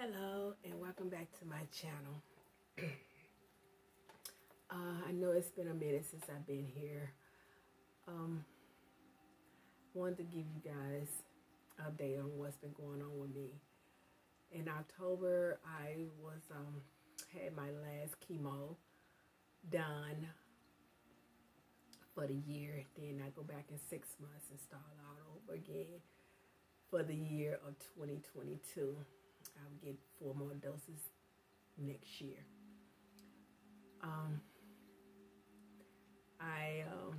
Hello and welcome back to my channel. uh, I know it's been a minute since I've been here. Um, wanted to give you guys an update on what's been going on with me. In October, I was um, had my last chemo done for the year. Then I go back in six months and start all over again for the year of 2022. I'll get four more doses next year. Um, I um,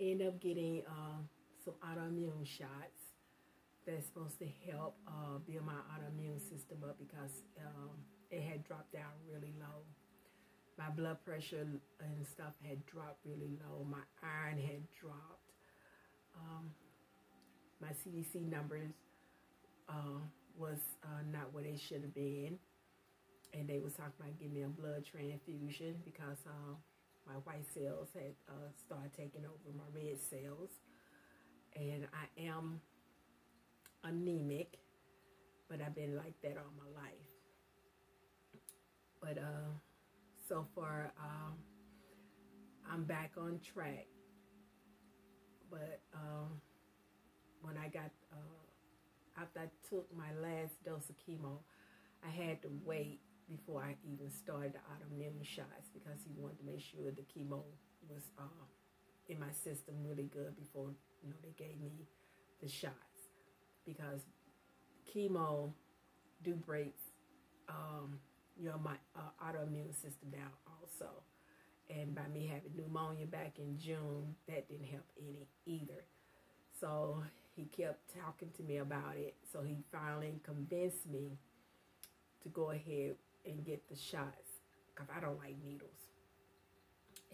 end up getting uh, some autoimmune shots that's supposed to help uh, build my autoimmune system up because um, it had dropped down really low. My blood pressure and stuff had dropped really low. My iron had dropped. Um, my CBC numbers uh, was uh, not where they should have been. And they was talking about giving me a blood transfusion because uh, my white cells had uh, started taking over my red cells. And I am anemic, but I've been like that all my life. But uh, so far, um, I'm back on track. But um, when I got uh, after I took my last dose of chemo, I had to wait before I even started the autoimmune shots because he wanted to make sure the chemo was uh, in my system really good before you know they gave me the shots. Because chemo do breaks um, you know my uh, autoimmune system down also. And by me having pneumonia back in June that didn't help any either. So he kept talking to me about it. So he finally convinced me to go ahead and get the shots because I don't like needles.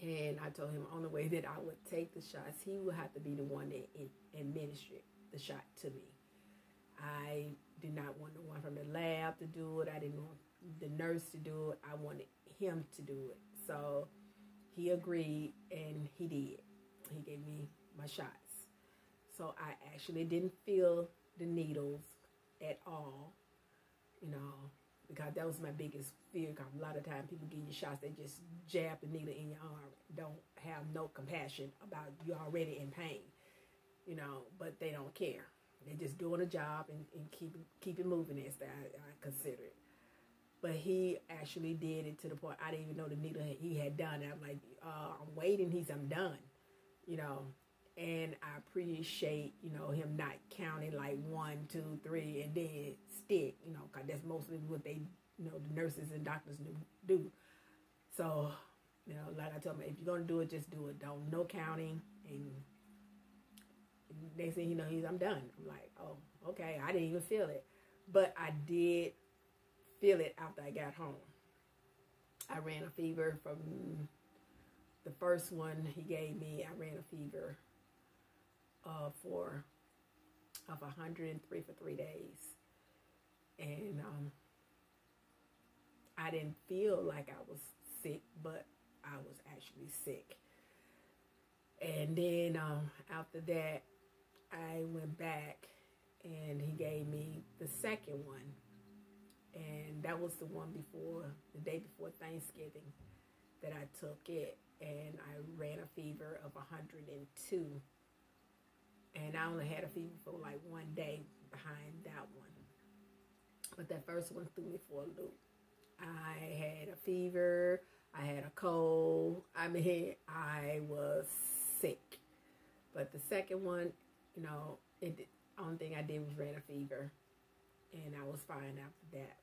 And I told him on the way that I would take the shots, he would have to be the one that administered the shot to me. I did not want the one from the lab to do it. I didn't want the nurse to do it. I wanted him to do it. So he agreed and he did. He gave me my shots. So I actually didn't feel the needles at all, you know, because that was my biggest fear. Because a lot of times people give you shots, they just jab the needle in your arm, don't have no compassion about you already in pain, you know, but they don't care. They're just doing a job and, and keep, keep it moving as I, I consider it. But he actually did it to the point I didn't even know the needle he had done. And I'm like, uh, I'm waiting. He's, I'm done, you know and I appreciate you know him not counting like one, two, three, and then stick. You know, cause that's mostly what they you know the nurses and doctors do. So you know, like I told him, if you're gonna do it, just do it. Don't no counting. And they thing you know, he's I'm done. I'm like, oh, okay. I didn't even feel it, but I did feel it after I got home. I ran a fever from the first one he gave me. I ran a fever uh, for of 103 for three days, and um, I didn't feel like I was sick, but I was actually sick. And then um, after that, I went back and he gave me the second one. And that was the one before, the day before Thanksgiving that I took it. And I ran a fever of 102 and I only had a fever for like one day behind that one. But that first one threw me for a loop. I had a fever. I had a cold. I mean, I was sick. But the second one, you know, it the only thing I did was ran a fever, and I was fine after that.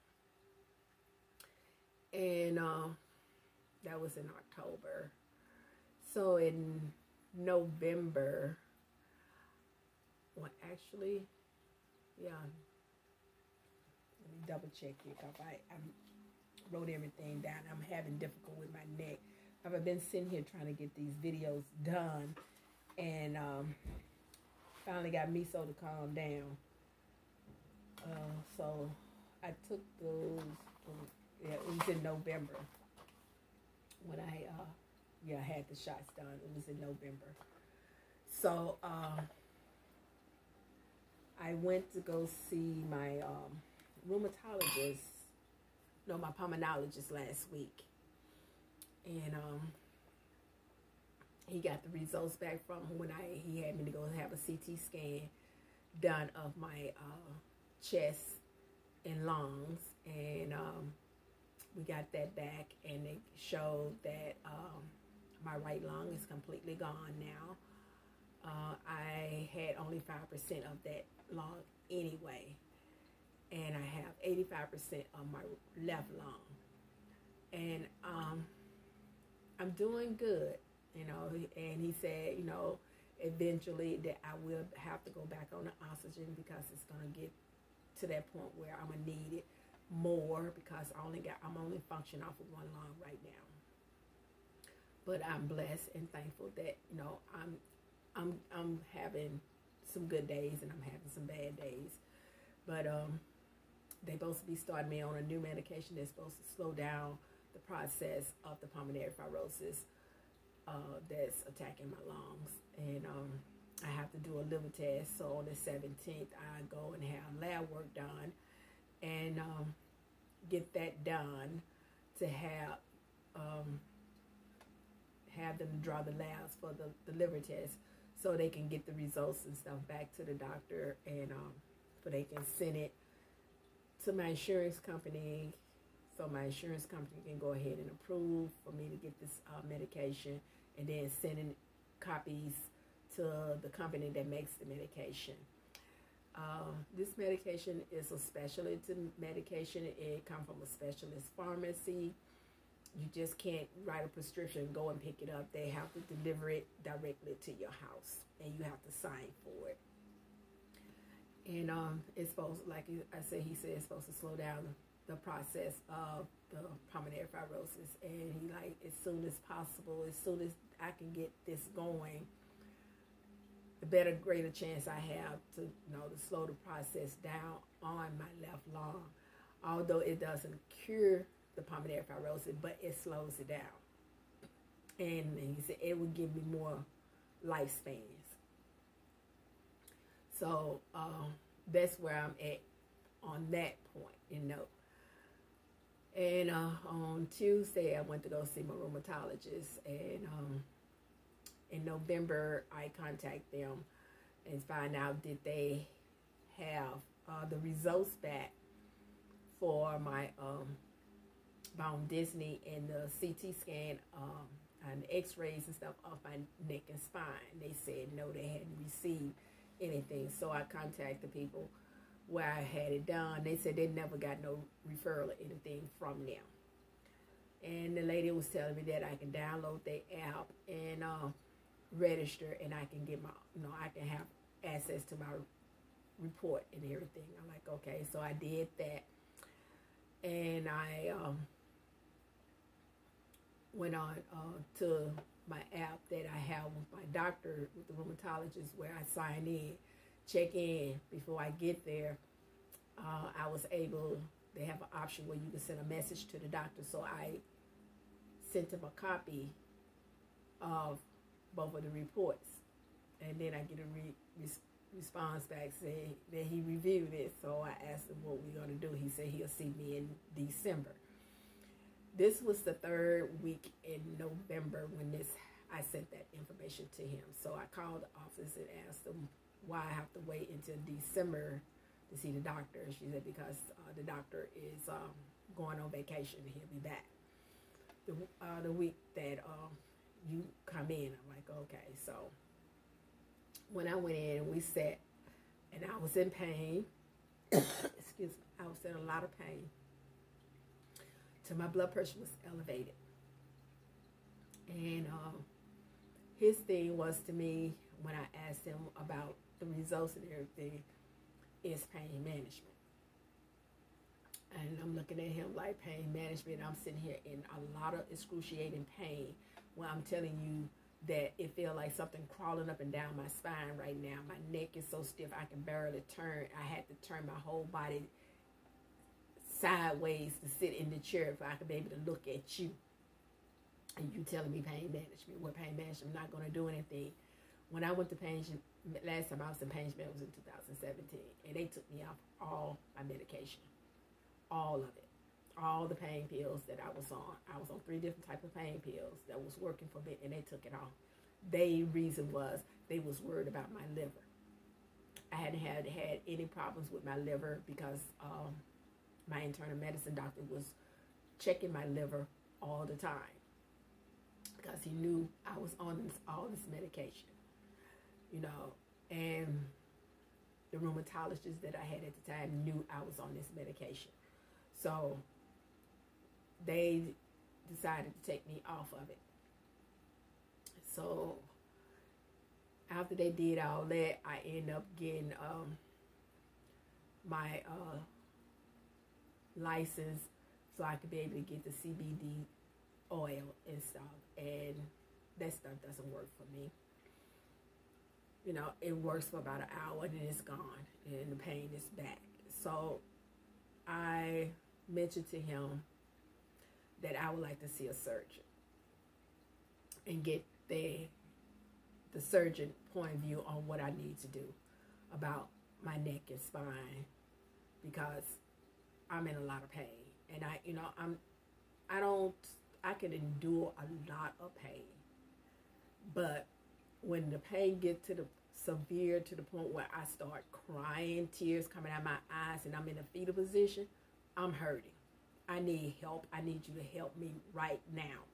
And uh, that was in October. So in November, actually, yeah. Let me double check here because I, I wrote everything down. I'm having difficult with my neck. I've been sitting here trying to get these videos done and um, finally got Miso to calm down. Uh, so I took those, um, yeah, it was in November when I, uh, yeah, I had the shots done. It was in November. So, uh, I went to go see my um, rheumatologist, no, my pulmonologist last week, and um, he got the results back from when I he had me to go have a CT scan done of my uh, chest and lungs, and um, we got that back, and it showed that um, my right lung is completely gone now. Uh, I had only 5% of that lung anyway, and I have 85% of my left lung. And um, I'm doing good, you know. And he said, you know, eventually that I will have to go back on the oxygen because it's going to get to that point where I'm going to need it more because I only got I'm only functioning off of one lung right now. But I'm blessed and thankful that you know I'm I'm I'm having some good days and I'm having some bad days. But um, they supposed to be starting me on a new medication that's supposed to slow down the process of the pulmonary fibrosis uh, that's attacking my lungs. And um, I have to do a liver test. So on the 17th, I go and have lab work done and um, get that done to have um, have them draw the labs for the, the liver test so they can get the results and stuff back to the doctor and um, so they can send it to my insurance company so my insurance company can go ahead and approve for me to get this uh, medication and then sending copies to the company that makes the medication. Uh, this medication is a specialty medication. It comes from a specialist pharmacy. You just can't write a prescription, go and pick it up. They have to deliver it directly to your house, and you have to sign for it. And um, it's supposed, like I said, he said it's supposed to slow down the process of the pulmonary fibrosis. And he like, as soon as possible, as soon as I can get this going, the better, greater chance I have to, you know, to slow the process down on my left lung. Although it doesn't cure the pulmonary fibrosis, but it slows it down. And he said it would give me more lifespans. So um, that's where I'm at on that point, you know. And uh, on Tuesday, I went to go see my rheumatologist, and um, in November, I contact them and find out did they have uh, the results back for my um, bone density and the CT scan um, and X-rays and stuff off my neck and spine. They said no, they hadn't received anything. So I contacted the people where I had it done. They said they never got no referral or anything from them. And the lady was telling me that I can download the app and uh, register and I can get my, you know, I can have access to my report and everything. I'm like, okay, so I did that. And I um, went on uh, to my app that I have with my doctor, with the rheumatologist, where I sign in, check in before I get there. Uh, I was able, they have an option where you can send a message to the doctor. So I sent him a copy of both of the reports. And then I get a re- res- response back saying that he reviewed it. So I asked him what we're going to do. He said he'll see me in December. This was the third week in November when this I sent that information to him. So I called the office and asked them why I have to wait until December to see the doctor. She said because uh, the doctor is um, going on vacation and he'll be back. The, uh, the week that um, you come in. I'm like, okay. So when I went in we sat, and I was in pain. excuse me. I was in a lot of pain. So my blood pressure was elevated. And um, his thing was to me when I asked him about the results and everything is pain management. And I'm looking at him like pain management. I'm sitting here in a lot of excruciating pain when I'm telling you that it feel like something crawling up and down my spine right now. My neck is so stiff I can barely turn. I had to turn my whole body sideways to sit in the chair if I could be able to look at you. And you telling me pain management. What pain management? I'm not going to do anything. When I went to pain last time I was in pain management was in 2017, and they took me off all my medication, all of it, all the pain pills that I was on. I was on three different type of pain pills that was working for me, and they took it off. They reason was they was worried about my liver. I hadn't had had any problems with my liver because um, my internal medicine doctor was checking my liver all the time because he knew I was on this, all this medication, you know, and the rheumatologist that I had at the time knew I was on this medication. So they decided to take me off of it. So after they did all that, I ended up getting um, my uh, license so I could be able to get the CBD oil and stuff. And that stuff doesn't work for me. You know, it works for about an hour and then it's gone and the pain is back. So I mentioned to him that I would like to see a surgeon and get the the surgeon point of view on what I need to do about my neck and spine because I'm in a lot of pain and I you know I'm I don't I can endure a lot of pain but when the pain gets to the severe to the point where I start crying tears coming out my eyes and I'm in a fetal position I'm hurting I need help I need you to help me right now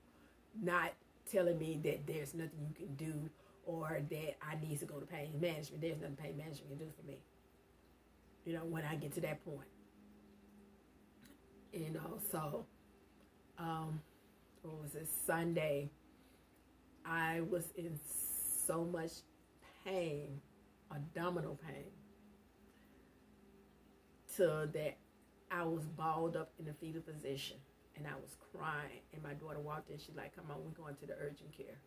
not telling me that there's nothing you can do or that I need to go to pain management. There's nothing pain management can do for me. You know, when I get to that point. You know, so um what was it, Sunday, I was in so much pain, abdominal pain, to that I was balled up in a fetal position and I was crying. And my daughter walked in. She's like, "Come on, we're going to the urgent care."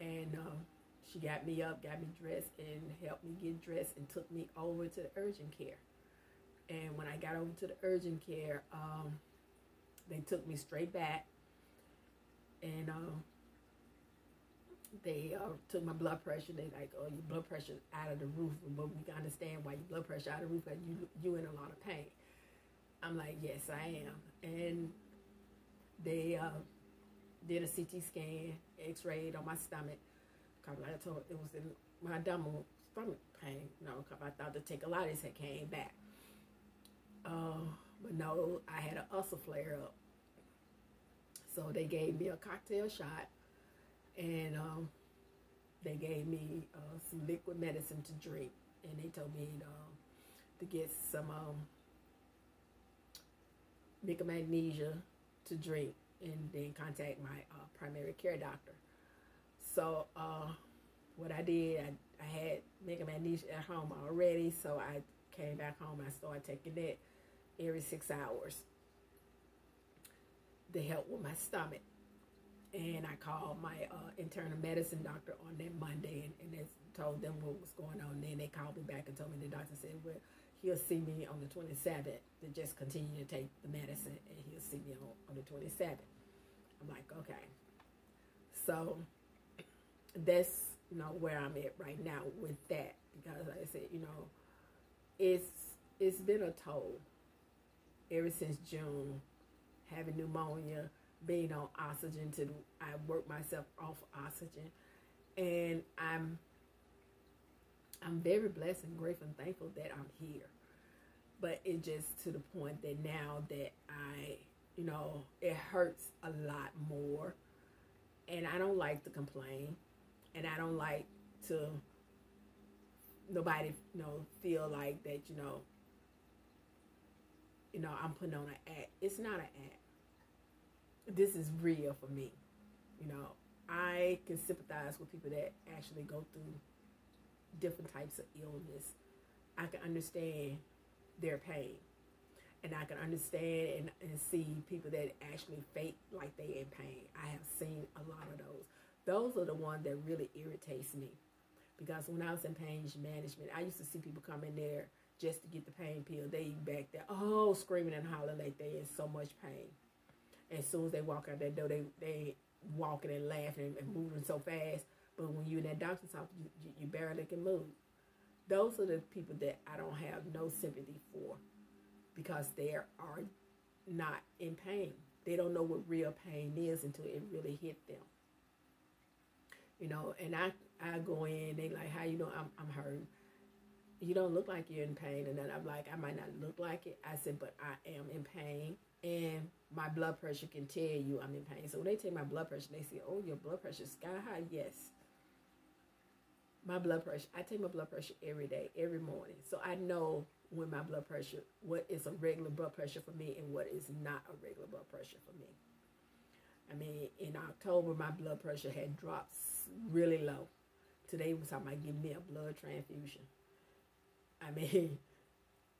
And um, she got me up, got me dressed, and helped me get dressed, and took me over to the urgent care. And when I got over to the urgent care, um, they took me straight back, and um, they uh, took my blood pressure. They like, "Oh, your blood pressure out of the roof," but we understand why your blood pressure out of the roof because you you in a lot of pain. I'm like, yes, I am. And they uh, did a CT scan, X-rayed on my stomach. Cause like I told, it was in my abdominal stomach pain. You know, cause I thought the tonsillitis had came back. Uh, but no, I had an ulcer flare up. So they gave me a cocktail shot, and um, they gave me uh, some liquid medicine to drink, and they told me uh, to get some um, magnesia to drink and then contact my uh, primary care doctor. So uh, what I did, I, I had magnesia at home already, so I came back home. I started taking that every six hours to help with my stomach. And I called my uh, internal medicine doctor on that Monday and, and told them what was going on. Then they called me back and told me the doctor said, well, he'll see me on the 27th to just continue to take the medicine and he'll see me on, on the 27th. I'm like, okay. So that's, you know, where I'm at right now with that because like I said, you know, it's it's been a toll ever since June, having pneumonia, being on oxygen to I work myself off oxygen and I'm I'm very blessed and grateful and thankful that I'm here. But it just to the point that now that I, you know, it hurts a lot more. And I don't like to complain. And I don't like to nobody, you know, feel like that, you know, you know, I'm putting on an act. It's not an act. This is real for me. You know, I can sympathize with people that actually go through different types of illness, I can understand their pain. And I can understand and, and see people that actually fake like they in pain. I have seen a lot of those. Those are the ones that really irritates me. Because when I was in pain management, I used to see people come in there just to get the pain pill. They back there, oh, screaming and hollering like they in so much pain. And as soon as they walk out that door, they they walking and laughing and moving so fast but when you're in that doctor's office, you, you, you barely can move. Those are the people that I don't have no sympathy for because they are not in pain. They don't know what real pain is until it really hit them. You know, and I I go in, they like, how you know I'm I'm hurting. You don't look like you're in pain, and then I'm like, I might not look like it. I said, but I am in pain, and my blood pressure can tell you I'm in pain. So when they take my blood pressure, they say, oh, your blood pressure is sky high. Yes, my blood pressure. I take my blood pressure every day, every morning, so I know when my blood pressure, what is a regular blood pressure for me, and what is not a regular blood pressure for me. I mean, in October, my blood pressure had dropped really low. Today was talking about giving me a blood transfusion. I mean,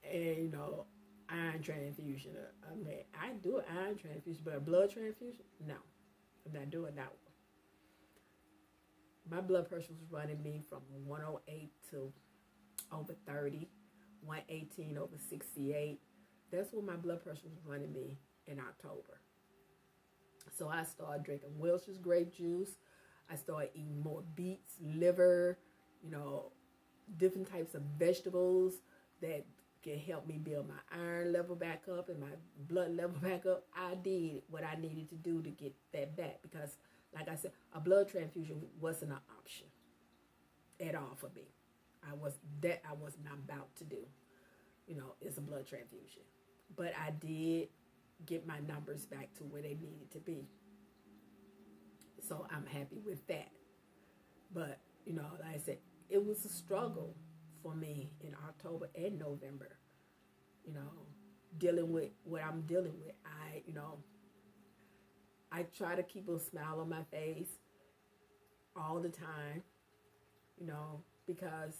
and you know, iron transfusion. I mean, I do an iron transfusion, but a blood transfusion, no, I'm not doing that one. My blood pressure was running me from 108 to over 30, 118 over 68. That's what my blood pressure was running me in October. So I started drinking Welch's grape juice. I started eating more beets, liver, you know, different types of vegetables that can help me build my iron level back up and my blood level back up. I did what I needed to do to get that back because, like I said, a blood transfusion wasn't an option at all for me. I was that I was not about to do. You know, it's a blood transfusion, but I did get my numbers back to where they needed to be. So I'm happy with that. But, you know, like I said, it was a struggle for me in October and November. You know, dealing with what I'm dealing with. I, you know, I try to keep a smile on my face all the time, you know, because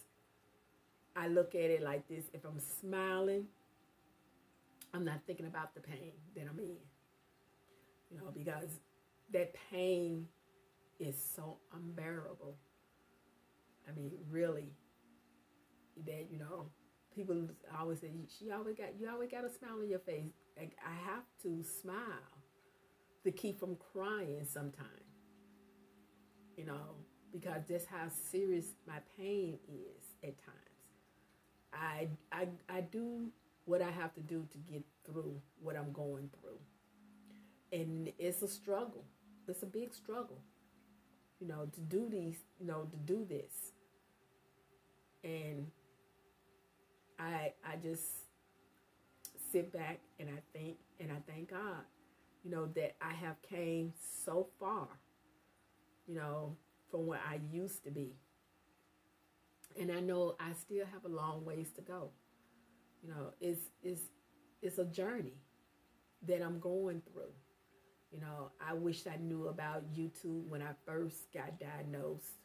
I look at it like this if I'm smiling, I'm not thinking about the pain that I'm in. You know, because that pain is so unbearable. I mean, really, that you know, people always say she always got you always got a smile on your face. Like, I have to smile to keep from crying sometimes. You know, because that's how serious my pain is at times. I I I do what I have to do to get through what I'm going through. And it's a struggle. It's a big struggle. You know, to do these, you know, to do this. And I I just sit back and I think and I thank God, you know, that I have came so far, you know, from where I used to be. And I know I still have a long ways to go. You know, it's it's it's a journey that I'm going through. You know, I wish I knew about YouTube when I first got diagnosed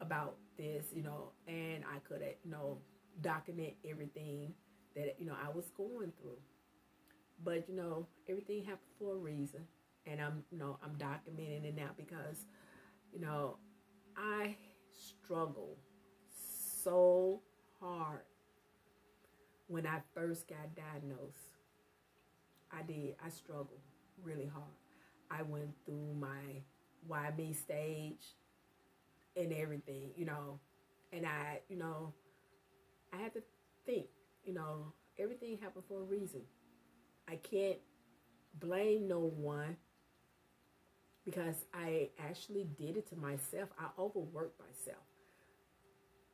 about this, you know, and I could you know, document everything that, you know, I was going through. But, you know, everything happened for a reason. And I'm, you know, I'm documenting it now because, you know, I struggle so hard when I first got diagnosed. I did. I struggled really hard. I went through my why me stage and everything, you know. And I, you know, I had to think, you know, everything happened for a reason. I can't blame no one because I actually did it to myself. I overworked myself.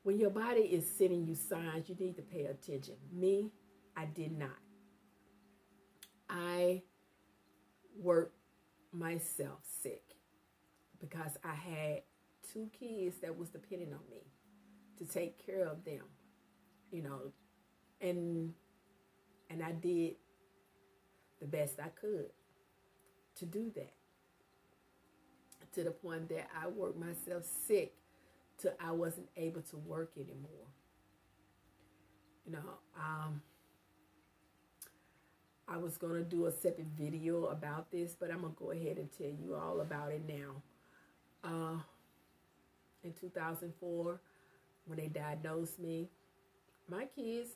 When your body is sending you signs, you need to pay attention. Me, I did not. I worked myself sick because I had two kids that was depending on me to take care of them, you know, and and I did the best I could to do that. To the point that I worked myself sick till I wasn't able to work anymore. You know, um, I was going to do a separate video about this, but I'm going to go ahead and tell you all about it now. Uh, in 2004, when they diagnosed me, my kids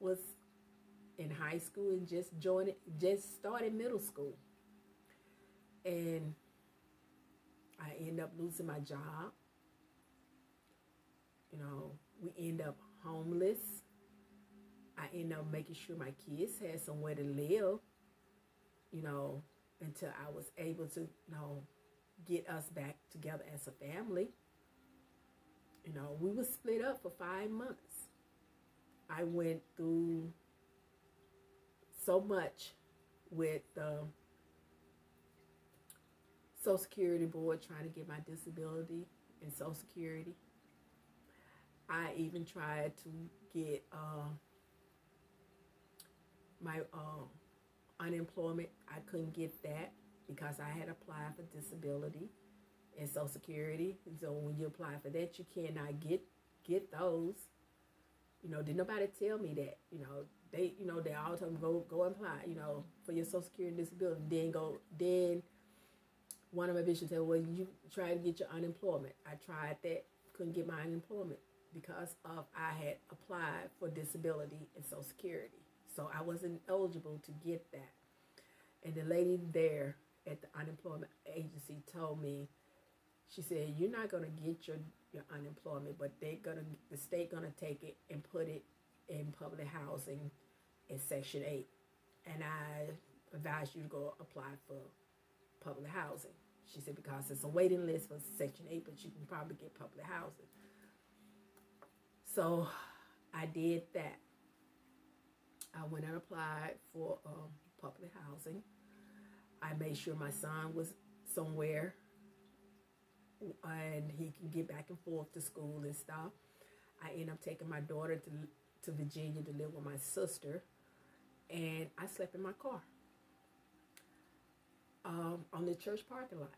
was in high school and just joined, just started middle school. And I end up losing my job. You know, we end up homeless. I end up making sure my kids had somewhere to live, you know, until I was able to, you know, get us back together as a family. You know, we were split up for five months. I went through so much with the Social Security Board trying to get my disability and Social Security. I even tried to get uh, my uh, unemployment. I couldn't get that because I had applied for disability and Social Security. And so when you apply for that, you cannot get get those. You know, did nobody tell me that? You know, they you know they all tell me go go apply. You know, for your Social Security disability. Then go then. One of my bishops said, "Well, you try to get your unemployment." I tried that, couldn't get my unemployment because of I had applied for disability and Social Security, so I wasn't eligible to get that. And the lady there at the unemployment agency told me, she said, "You're not going to get your your unemployment, but they're gonna the state gonna take it and put it in public housing in Section Eight, and I advise you to go apply for public housing." She said because it's a waiting list for Section Eight, but you can probably get public housing. So I did that. I went and applied for um, public housing. I made sure my son was somewhere and he can get back and forth to school and stuff. I ended up taking my daughter to to Virginia to live with my sister, and I slept in my car um, on the church parking lot.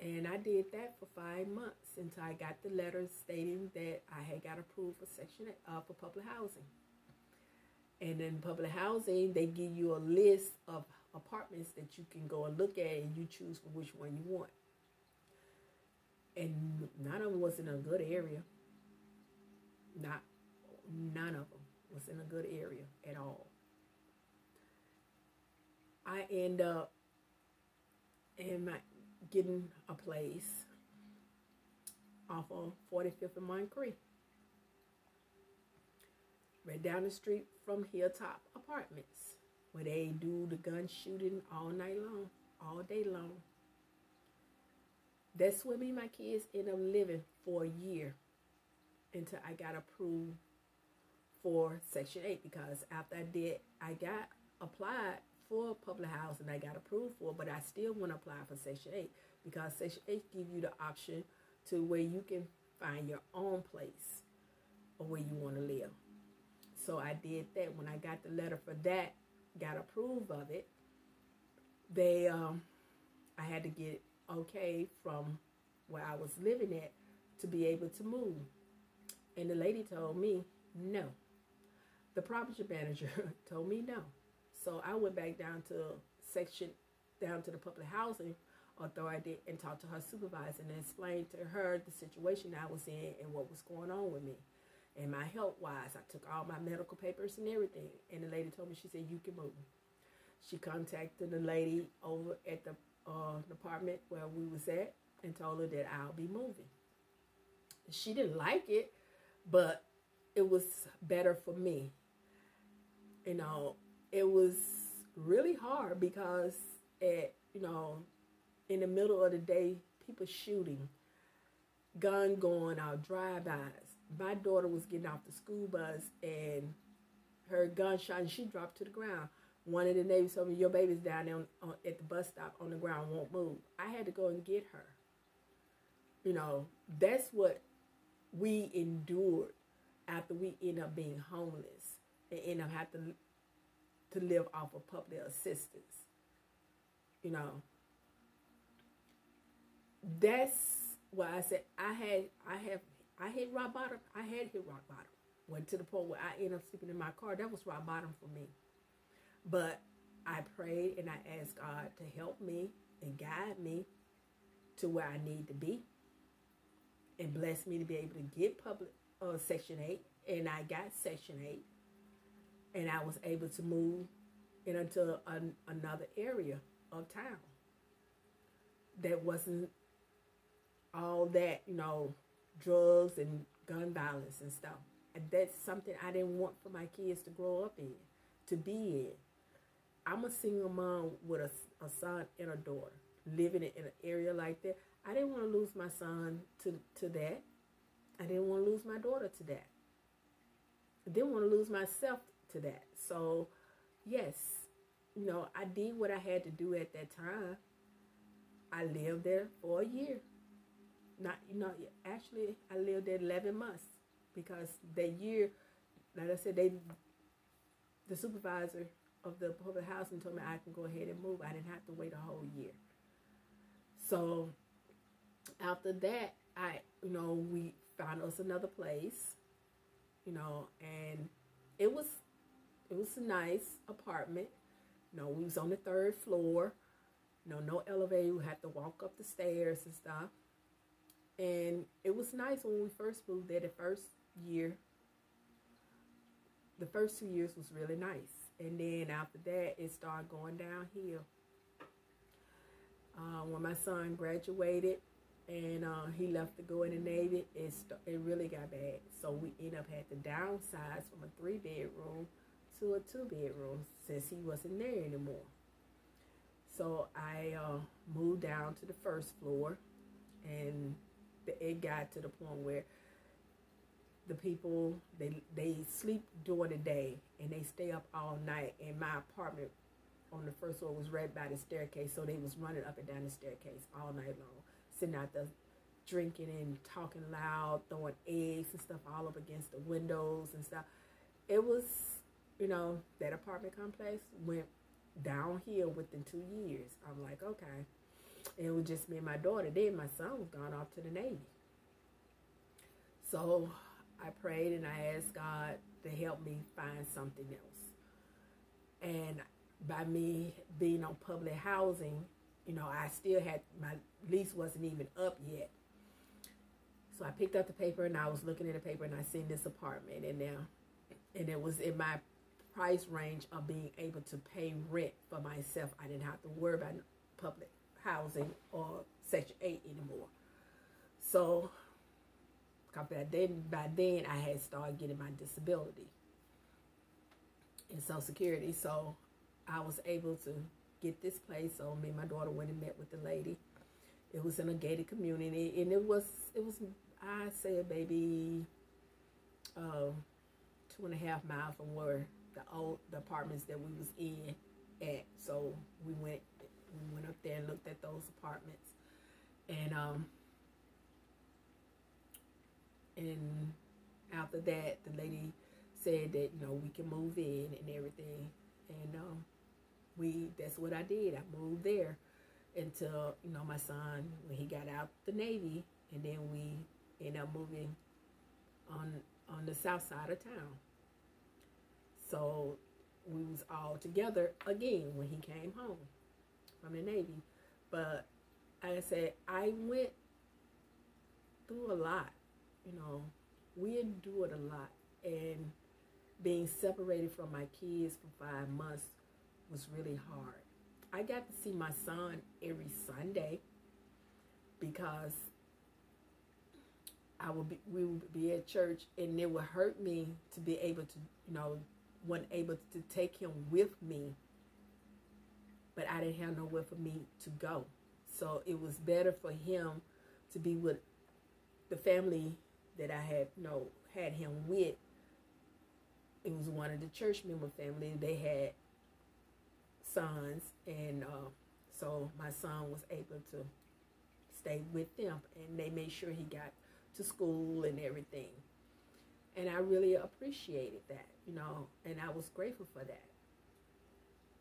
And I did that for five months until I got the letter stating that I had got approved for section uh, for public housing. And in public housing, they give you a list of apartments that you can go and look at, and you choose for which one you want. And none of them was in a good area. Not none of them was in a good area at all. I end up in my getting a place off of 45th and Moncrief. Right down the street from Hilltop Apartments, where they do the gun shooting all night long, all day long. That's where me and my kids end up living for a year until I got approved for Section 8 because after I did, I got applied for public housing and I got approved for, but I still want to apply for Section 8 because Section 8 give you the option to where you can find your own place or where you want to live. So I did that. When I got the letter for that, got approved of it, they um, I had to get okay from where I was living at to be able to move. And the lady told me no. The property manager told me no. So I went back down to section, down to the public housing authority and talked to her supervisor and explained to her the situation I was in and what was going on with me. And my health wise, I took all my medical papers and everything. And the lady told me, she said, you can move. She contacted the lady over at the uh, where we was at and told her that I'll be moving. She didn't like it, but it was better for me. You know, it was really hard because at you know in the middle of the day people shooting gun going out drive-bys my daughter was getting off the school bus and her gunshot and she dropped to the ground. One of the neighbors told me your baby's down there on, on, at the bus stop on the ground won't move. I had to go and get her. You know that's what we endured after we end up being homeless and end up having to to live off of public assistance. You know, that's why I said I had I have I hit rock bottom. I had hit rock bottom. Went to the point where I ended up sleeping in my car. That was rock bottom for me. But I prayed and I asked God to help me and guide me to where I need to be and bless me to be able to get public uh, Section 8. And I got Section 8 and I was able to move into an, another area of town. that wasn't all that, you know, drugs and gun violence and stuff. And that's something I didn't want for my kids to grow up in, to be in. I'm a single mom with a, a son and a daughter living in an area like that. I didn't want to lose my son to, to that. I didn't want to lose my daughter to that. I didn't want to lose myself to that. So, yes, you know, I did what I had to do at that time. I lived there for a year. Not, you know, actually, I lived there 11 months because that year, like I said, they, the supervisor of the public housing told me I can go ahead and move. I didn't have to wait a whole year. So after that, I, you know, we found us another place, you know, and it was, it was a nice apartment. You know, we was on the third floor. You know, no elevator. We had to walk up the stairs and stuff. And it was nice when we first moved there. The first year, the first two years was really nice. And then after that, it started going downhill. Uh, when my son graduated and uh, he left to go in the Navy, it, it really got bad. So we ended up had to downsize from a three bedroom to a two bedroom since he wasn't there anymore. So I uh, moved down to the first floor and it got to the point where the people they they sleep during the day and they stay up all night. And my apartment on the first floor was right by the staircase so they was running up and down the staircase all night long sitting out there drinking and talking loud throwing eggs and stuff all up against the windows and stuff. It was you know that apartment complex went downhill within two years. I'm like okay it was just me and my daughter then my son was gone off to the navy so I prayed and I asked God to help me find something else. And by me being on public housing, you know, I still had my lease wasn't even up yet. So I picked up the paper and I was looking at the paper and I seen this apartment and now and it was in my price range of being able to pay rent for myself. I didn't have to worry about public housing or section 8 anymore. So by then, by then I had started getting my disability and Social Security. So I was able to get this place. So me and my daughter went and met with the lady. It was in a gated community, and it was it was I said maybe uh, two and a half miles from where the old the apartments that we was in at. So we went we went up there and looked at those apartments, and um, and after that, the lady said that you know we can move in and everything, and um, we that's what I did. I moved there until you know my son when he got out the Navy, and then we ended up moving on on the south side of town. So we was all together again when he came home from the Navy. But like I said, I went through a lot you know, we endured a lot. And being separated from my kids for five months was really hard. I got to see my son every Sunday because I would be we would be at church and it would hurt me to be able to you know wasn't able to take him with me but I didn't have nowhere for me to go so it was better for him to be with the family that I had you know had him with. It was one of the church member family. They had sons, and uh, so my son was able to stay with them, and they made sure he got to school and everything. And I really appreciated that, you know, and I was grateful for that.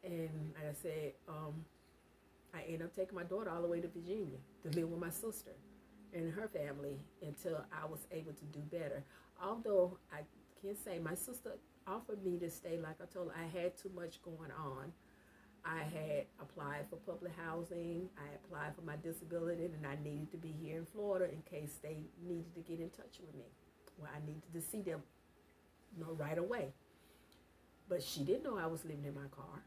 And like I said, um, I ended up taking my daughter all the way to Virginia to live with my sister and her family until I was able to do better. Although I can say my sister offered me to stay, like I told her, I had too much going on. I had applied for public housing. I applied for my disability, and I needed to be here in Florida in case they needed to get in touch with me. Well, I needed to see them, you know, right away. But she didn't know I was living in my car.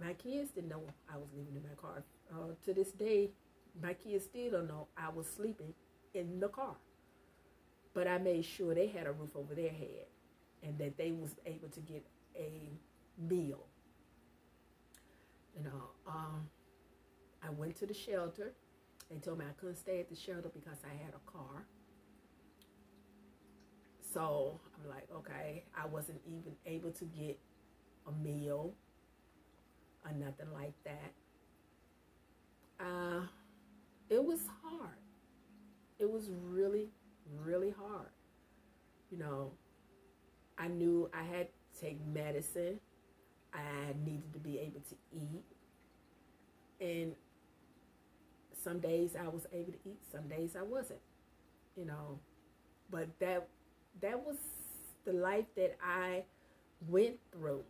My kids didn't know I was living in my car. Uh, to this day, my kids still don't know I was sleeping in the car. But I made sure they had a roof over their head and that they was able to get a meal. You know, um, I went to the shelter. They told me I couldn't stay at the shelter because I had a car. So I'm like, okay, I wasn't even able to get a meal or nothing like that. Uh, it was hard. It was really, really hard. You know, I knew I had to take medicine. I needed to be able to eat. And some days I was able to eat, some days I wasn't. You know, but that that was the life that I went through.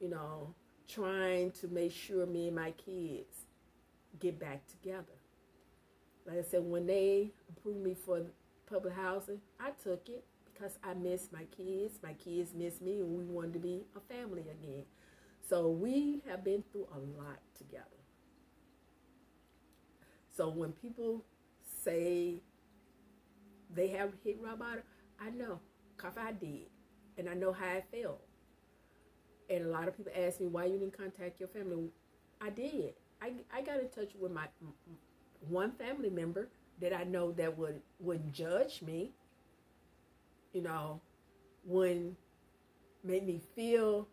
You know, trying to make sure me and my kids get back together. Like I said, when they approved me for public housing, I took it because I miss my kids. My kids miss me, and we wanted to be a family again. So we have been through a lot together. So when people say they have hit rock bottom, I know, cause I did, and I know how I felt. And a lot of people ask me why you didn't contact your family. I did. I, I got in touch with my one family member that I know that would would judge me. You know, would make me feel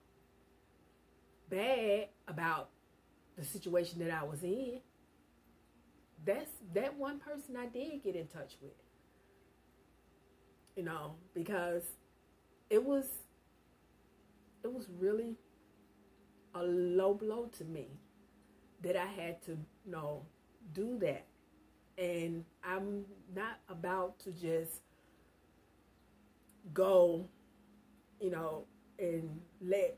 bad about the situation that I was in. That's that one person I did get in touch with. You know, because it was it was really a low blow to me that I had to, you know, do that. And I'm not about to just go, you know, and let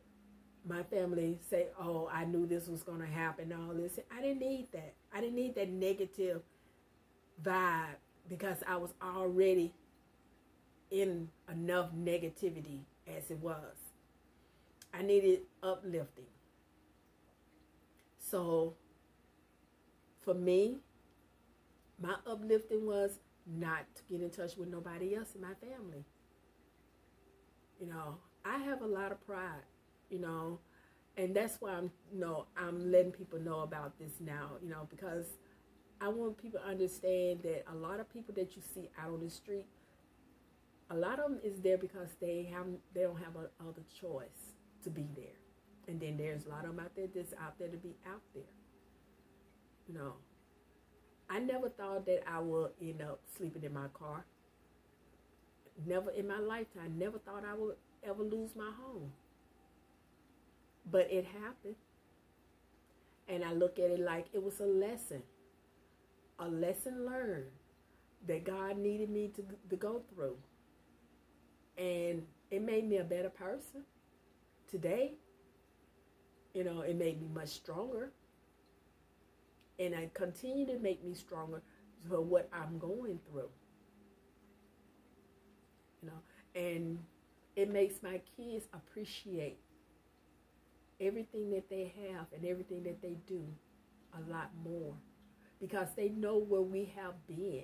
my family say, oh, I knew this was going to happen, all this. I didn't need that. I didn't need that negative vibe because I was already in enough negativity as it was. I needed uplifting. So for me, my uplifting was not to get in touch with nobody else in my family. You know, I have a lot of pride, you know, and that's why I'm, you know, I'm letting people know about this now, you know, because I want people to understand that a lot of people that you see out on the street, a lot of them is there because they have they don't have a other choice to be there, and then there's a lot of them out there that's out there to be out there. You know, I never thought that I would end up sleeping in my car. Never in my lifetime, never thought I would ever lose my home. But it happened. And I look at it like it was a lesson, a lesson learned that God needed me to, to go through. And it made me a better person today. You know, it made me much stronger and I continue to make me stronger for what I'm going through. You know, and it makes my kids appreciate everything that they have and everything that they do a lot more because they know where we have been.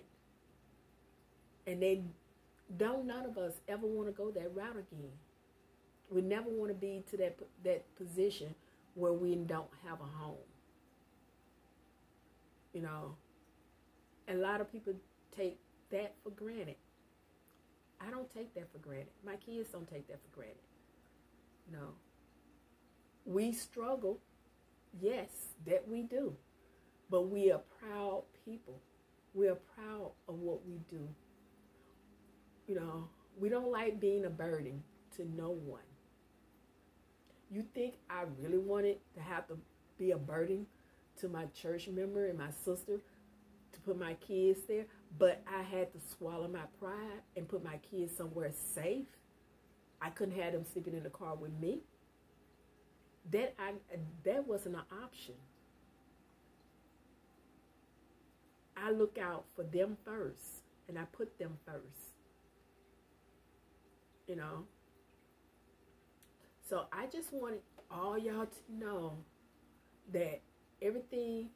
And they don't none of us ever want to go that route again. We never want to be to that that position where we don't have a home. You know, a lot of people take that for granted. I don't take that for granted. My kids don't take that for granted. No. We struggle. Yes, that we do. But we are proud people. We are proud of what we do. You know, we don't like being a burden to no one. You think I really wanted to have to be a burden to my church member and my sister to put my kids there, but I had to swallow my pride and put my kids somewhere safe. I couldn't have them sleeping in the car with me. That I that wasn't an option. I look out for them first and I put them first. You know. So I just wanted all y'all to know that everything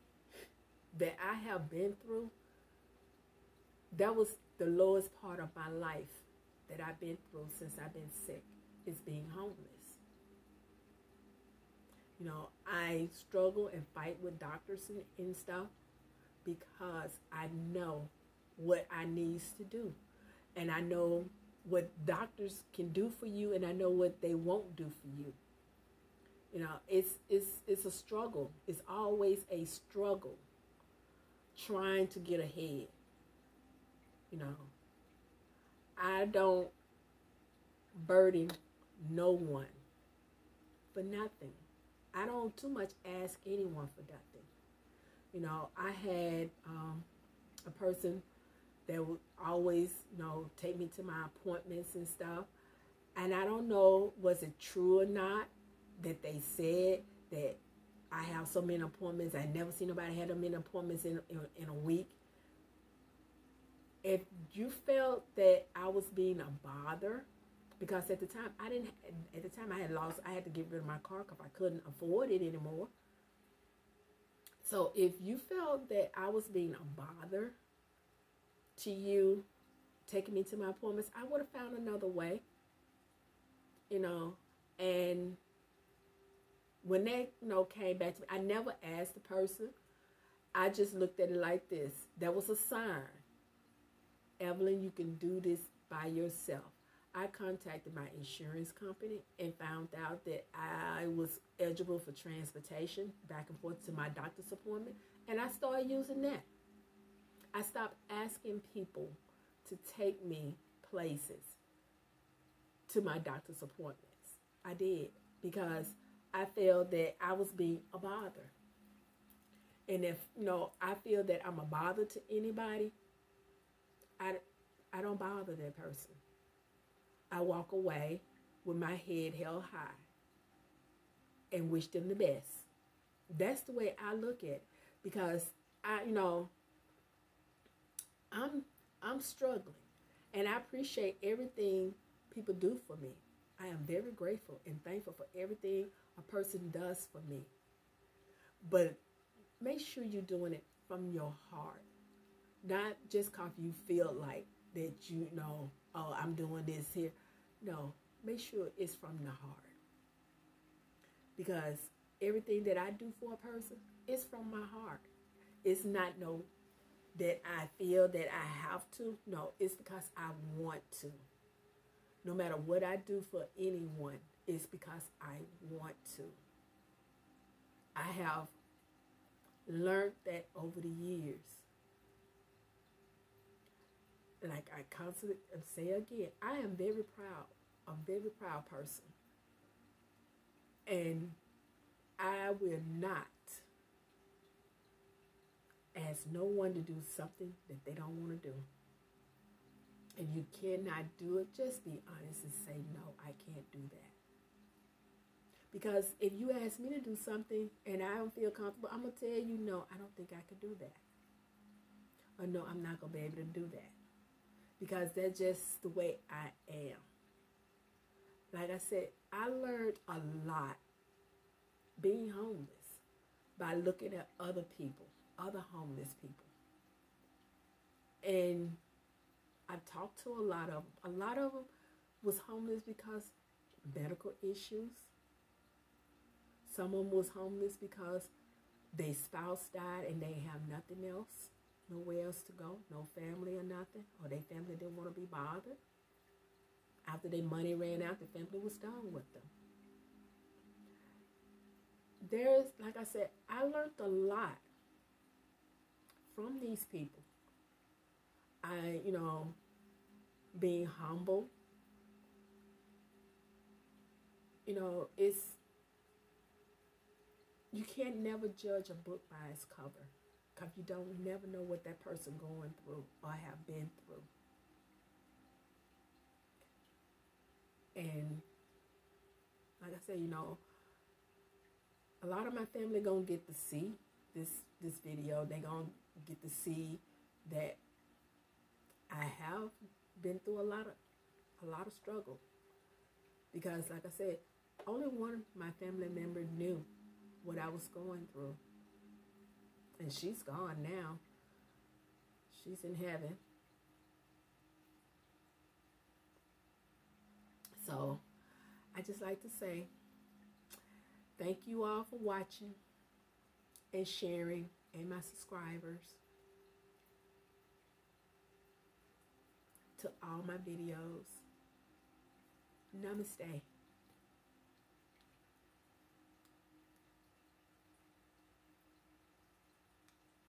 that I have been through, that was the lowest part of my life that I've been through since I've been sick is being homeless. You know, I struggle and fight with doctors and, and stuff because I know what I needs to do. And I know what doctors can do for you and I know what they won't do for you. You know, it's it's it's a struggle. It's always a struggle trying to get ahead. You know, I don't burden no one for nothing. I don't too much ask anyone for nothing. You know, I had um, a person that would always, you know, take me to my appointments and stuff. And I don't know was it true or not that they said that I have so many appointments. I never seen nobody had that many appointments in, in, in a week. If you felt that I was being a bother, because at the time I didn't, at the time I had lost, I had to get rid of my car because I couldn't afford it anymore. So if you felt that I was being a bother to you, taking me to my appointments, I would have found another way. You know, and when they you know came back to me, I never asked the person. I just looked at it like this. That was a sign. Evelyn, you can do this by yourself. I contacted my insurance company and found out that I was eligible for transportation back and forth to my doctor's appointment, and I started using that. I stopped asking people to take me places to my doctor's appointments. I did because I felt that I was being a bother. And if you know, I feel that I'm a bother to anybody, I, I don't bother that person. I walk away with my head held high and wish them the best. That's the way I look at it because I, you know, I'm I'm struggling and I appreciate everything people do for me. I am very grateful and thankful for everything a person does for me. But make sure you're doing it from your heart, not just because you feel like that you know, oh, I'm doing this here. No, make sure it's from the heart. Because everything that I do for a person is from my heart. It's not no that I feel that I have to. No, it's because I want to. No matter what I do for anyone, it's because I want to. I have learned that over the years. Like I constantly say again, I am very proud. I'm a very proud person. And I will not ask no one to do something that they don't want to do. And you cannot do it, just be honest and say, no, I can't do that. Because if you ask me to do something and I don't feel comfortable, I'm going to tell you, no, I don't think I could do that. Or no, I'm not going to be able to do that. Because that's just the way I am. Like I said, I learned a lot being homeless by looking at other people, other homeless people. And I talked to a lot of them. A lot of them was homeless because medical issues, Some of them was homeless because their spouse died and they have nothing else, nowhere else to go, no family or nothing, or their family didn't want to be bothered. After their money ran out, the family was done with them. There's, like I said, I learned a lot from these people. I, you know, being humble. You know, it's you can't never judge a book by its cover because you don't never know what that person going through or have been through. And like I said, you know, a lot of my family gonna get to see this this video. They gonna get to see that I have been through a lot of a lot of struggle because like I said, only one of my family member knew what I was going through. And she's gone now. She's in heaven. So I just like to say thank you all for watching and sharing and my subscribers to all my videos. Namaste.